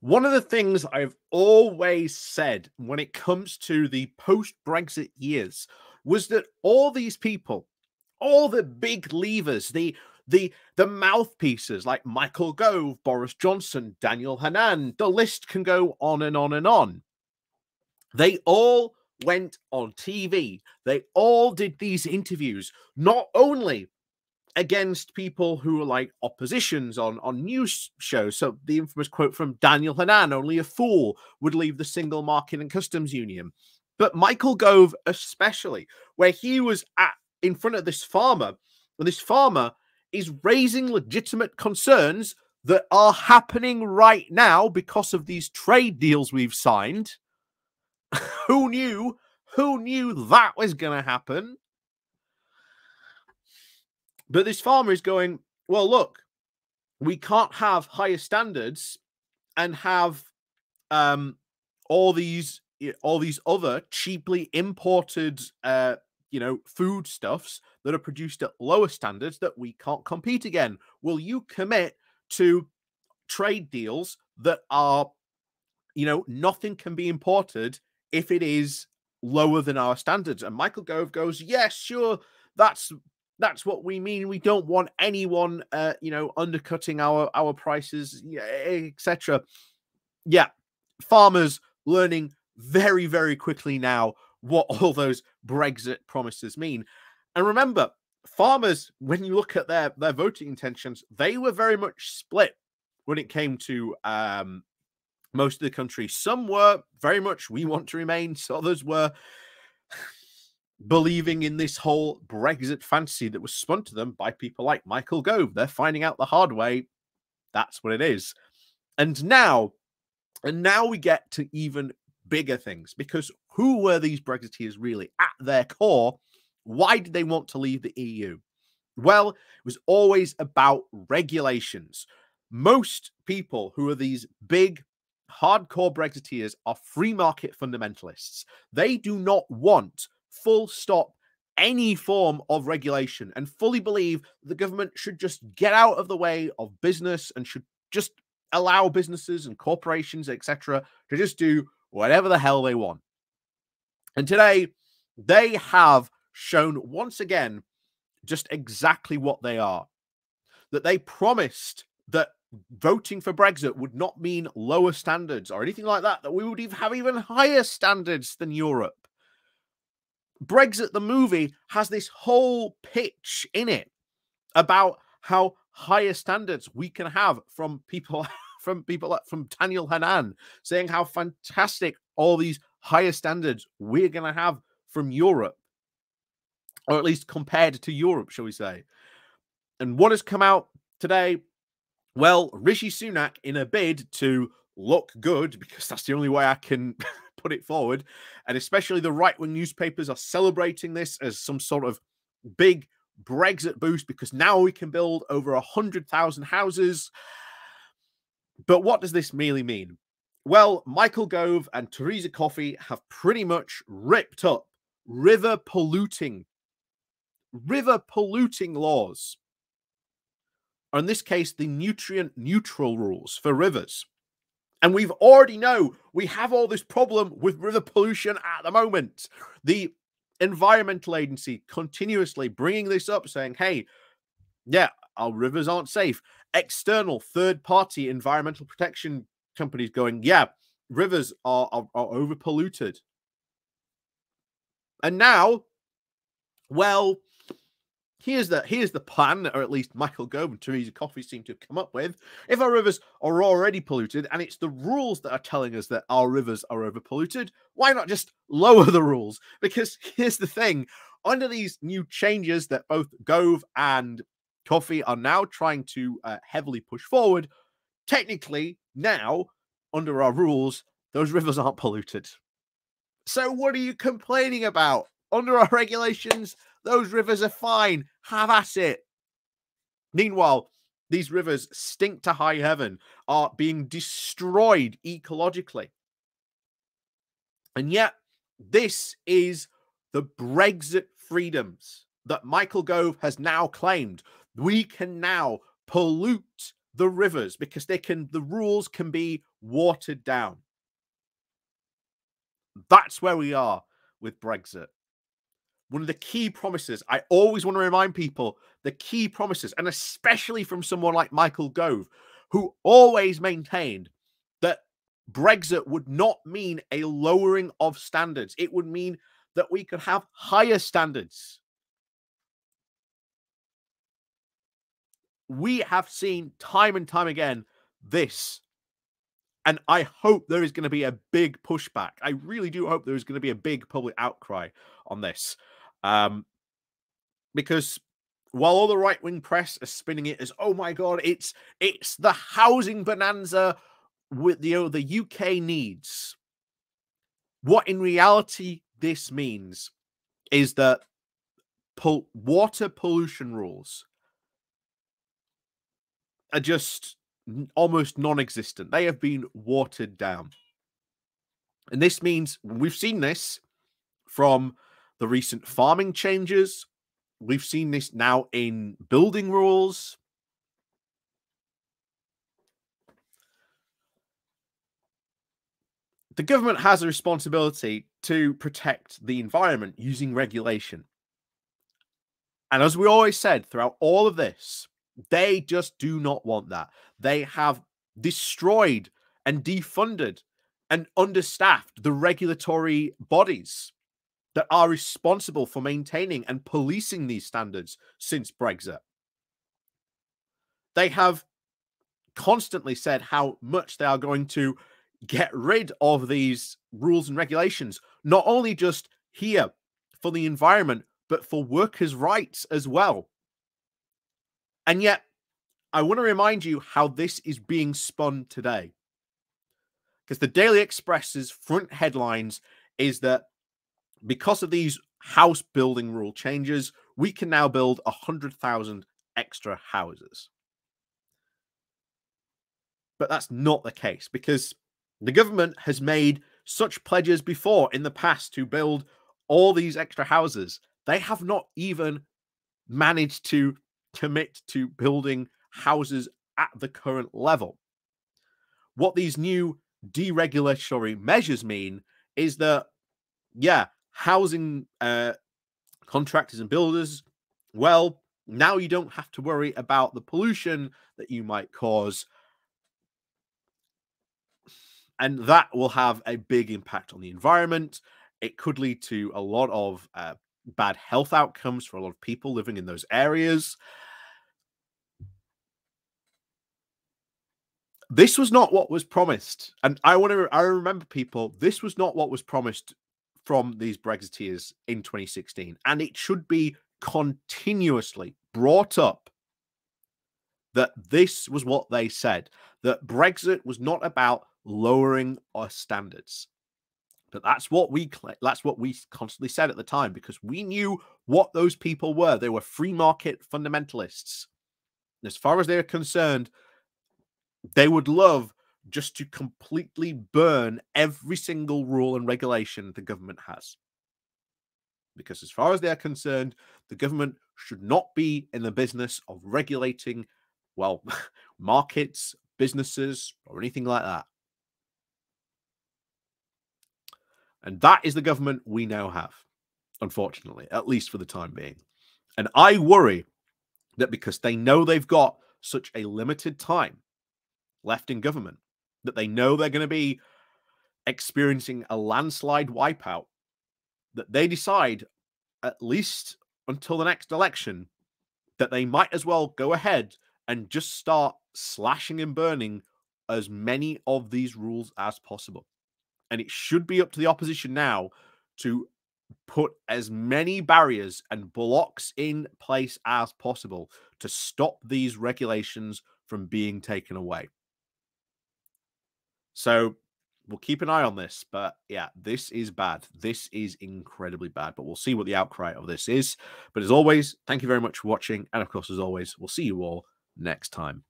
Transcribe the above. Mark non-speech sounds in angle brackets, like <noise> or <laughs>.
One of the things I've always said when it comes to the post Brexit years was that all these people, all the big levers, the the the mouthpieces like Michael Gove, Boris Johnson, Daniel Hannan, the list can go on and on and on. They all went on TV. They all did these interviews, not only against people who are like oppositions on on news shows. So the infamous quote from Daniel Hannan: "Only a fool would leave the single market and customs union." But Michael Gove, especially, where he was at in front of this farmer, and this farmer is raising legitimate concerns that are happening right now because of these trade deals we've signed. <laughs> Who knew? Who knew that was going to happen? But this farmer is going, well, look, we can't have higher standards and have um, all these all these other cheaply imported uh, you know foodstuffs that are produced at lower standards that we can't compete again. Will you commit to trade deals that are you know nothing can be imported if it is lower than our standards? And Michael Gove goes, yes, sure, that's that's what we mean. We don't want anyone, uh, you know, undercutting our our prices, etc. Yeah, farmers learning very very quickly now what <laughs> all those Brexit promises mean. And remember, farmers, when you look at their their voting intentions, they were very much split when it came to um, most of the country. Some were very much we want to remain. So others were believing in this whole Brexit fantasy that was spun to them by people like Michael Gove. They're finding out the hard way. That's what it is. And now, and now we get to even bigger things because who were these Brexiteers really at their core? Why did they want to leave the EU? Well, it was always about regulations. Most people who are these big, hardcore Brexiteers are free market fundamentalists. They do not want full stop any form of regulation and fully believe the government should just get out of the way of business and should just allow businesses and corporations, etc., to just do whatever the hell they want. And today, they have shown once again just exactly what they are. That they promised that voting for Brexit would not mean lower standards or anything like that, that we would have even higher standards than Europe. Brexit, the movie, has this whole pitch in it about how higher standards we can have from people <laughs> from people like from Daniel Hannan saying how fantastic all these higher standards we're going to have from Europe, or at least compared to Europe, shall we say. And what has come out today? Well, Rishi Sunak, in a bid to look good, because that's the only way I can <laughs> put it forward. And especially the right wing newspapers are celebrating this as some sort of big Brexit boost because now we can build over a 100,000 houses. But what does this really mean? Well, Michael Gove and Theresa Coffey have pretty much ripped up river polluting, river polluting laws. Or in this case, the nutrient neutral rules for rivers. And we've already know we have all this problem with river pollution at the moment. The environmental agency continuously bringing this up, saying, hey, yeah, our rivers aren't safe. External third party environmental protection companies going, yeah, rivers are, are, are over polluted. And now, well, here's the here's the plan, or at least Michael Gove and Theresa Coffey seem to have come up with. If our rivers are already polluted, and it's the rules that are telling us that our rivers are over polluted, why not just lower the rules? Because <laughs> here's the thing: under these new changes that both Gove and Coffey are now trying to uh, heavily push forward, technically now under our rules, those rivers aren't polluted. So what are you complaining about? Under our regulations, those rivers are fine. Have at it. Meanwhile, these rivers stink to high heaven, are being destroyed ecologically. And yet, this is the Brexit freedoms that Michael Gove has now claimed. We can now pollute the rivers because they can the rules can be watered down. That's where we are with Brexit. One of the key promises, I always want to remind people the key promises, and especially from someone like Michael Gove, who always maintained that Brexit would not mean a lowering of standards. It would mean that we could have higher standards. We have seen time and time again this. And I hope there is going to be a big pushback. I really do hope there is going to be a big public outcry on this. Um, because while all the right wing press are spinning it as, oh my God, it's it's the housing bonanza with the, you know, the UK needs. What in reality this means is that water pollution rules are just almost non existent. They have been watered down. And this means we've seen this from the recent farming changes. We've seen this now in building rules. The government has a responsibility to protect the environment using regulation. And as we always said throughout all of this, they just do not want that. They have destroyed and defunded and understaffed the regulatory bodies that are responsible for maintaining and policing these standards since Brexit. They have constantly said how much they are going to get rid of these rules and regulations, not only just here for the environment, but for workers' rights as well. And yet, I want to remind you how this is being spun today. Because the Daily Express's front headlines is that because of these house building rule changes, we can now build 100,000 extra houses. But that's not the case because the government has made such pledges before in the past to build all these extra houses. They have not even managed to commit to building houses at the current level. What these new deregulatory measures mean is that, yeah, housing uh, contractors and builders, well, now you don't have to worry about the pollution that you might cause. And that will have a big impact on the environment. It could lead to a lot of uh, bad health outcomes for a lot of people living in those areas. This was not what was promised. And I want to I remember people, this was not what was promised from these Brexiteers in 2016. And it should be continuously brought up that this was what they said that Brexit was not about lowering our standards. But that's what we that's what we constantly said at the time because we knew what those people were. They were free market fundamentalists. As far as they're concerned, they would love just to completely burn every single rule and regulation the government has. Because, as far as they're concerned, the government should not be in the business of regulating, well, <laughs> markets, businesses, or anything like that. And that is the government we now have, unfortunately, at least for the time being. And I worry that because they know they've got such a limited time left in government, that they know they're going to be experiencing a landslide wipeout, that they decide, at least until the next election, that they might as well go ahead and just start slashing and burning as many of these rules as possible. And it should be up to the opposition now to put as many barriers and blocks in place as possible to stop these regulations from being taken away. So we'll keep an eye on this. But yeah, this is bad. This is incredibly bad. But we'll see what the outcry of this is. But as always, thank you very much for watching. And of course, as always, we'll see you all next time.